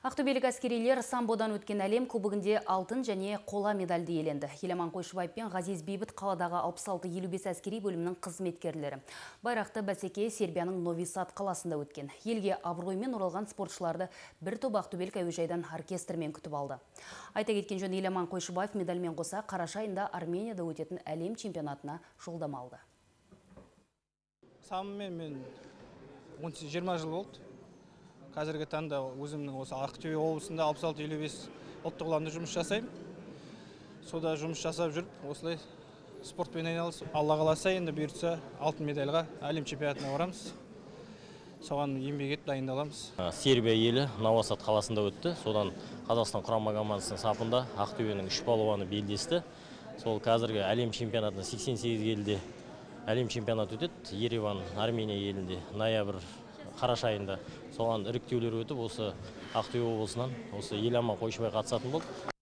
Ақтөбелік әскерилер самбодан өткен әлем кубогінде алтын және қола медальді иеленді. Еламан Қойшыбаев пен Ғазиз Бейбіт қаладағы 66-55 әскери бөлімінің қызметкерлері. Байрақты бәсеке Сербияның Нови Сад қаласында өткен. Елге абыроймен оралған спортшыларды бір топ Ақтөбелік әуежайдан оркестрмен күтіп алды. Айта кеткен жөн Еламан Қойшыбаев медальмен қоса қараша айында Арменияда өтетін әлем чемпионатына жолдама алды. Мен 20 жыл болды қазіргі таңда өзімнің осы ақтөбе облысында 66-55 ұлттық ұланда жұмыс жасаймын. Сода жұмыс жасап жүріп осылай спортпен айналысып алла қаласа енді бұйыртса алтын медальға әлем чемпионатына барамыз. Соған еңбек етіп дайындаламыз. Сербия елі новосад қаласында өтті. Содан қазақстан құрама командасының сапында ақтөбенің үш балуаны белдесті. Сол қазіргі әлем чемпионатында 88 елде әлем чемпионаты өтеді. Ереван армения елінде ноябрь қараша айында соған іріктеулер өтіп осы ақтөбе облысынан осы еламан қойшыбай қатысатын болды.